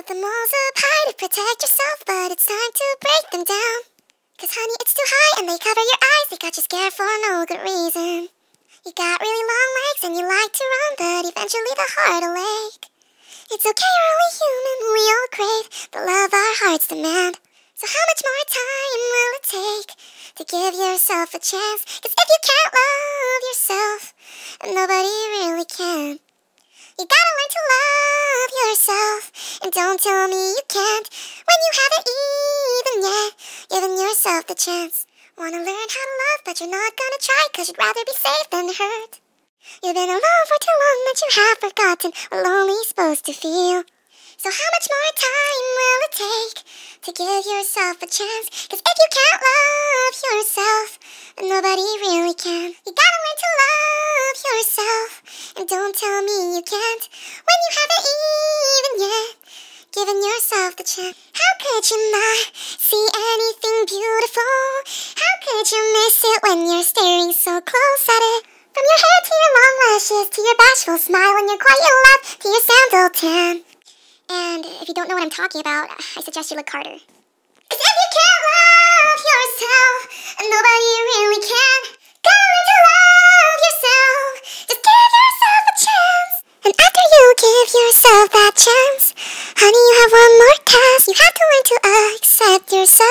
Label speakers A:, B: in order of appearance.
A: Build the walls up high to protect yourself, but it's time to break them down. Cause honey, it's too high and they cover your eyes, they got you scared for no good reason. You got really long legs and you like to run, but eventually the heart will ache. It's okay, we're only human, we all crave the love our hearts demand. So how much more time will it take to give yourself a chance? Cause if you can't love yourself, nobody really can. You gotta learn to love yourself, and don't tell me you can't when you haven't even yet given yourself the chance. Wanna learn how to love, but you're not gonna try, cause you'd rather be safe than hurt. You've been alone for too long that you have forgotten what lonely's supposed to feel. So how much more time will it take to give yourself a chance? Cause if you can't love yourself, then nobody really can. You gotta learn to love yourself, and don't tell me you can't when you haven't even yet given yourself the chance. How could you not see anything beautiful? How could you miss it when you're staring so close at it? From your hair to your long lashes, to your bashful smile and your quiet laugh, to your sandal tan. And if you don't know what I'm talking about, I suggest you look harder. Cause if you can't love yourself, give yourself that chance, honey, you have one more task. You have to learn to accept yourself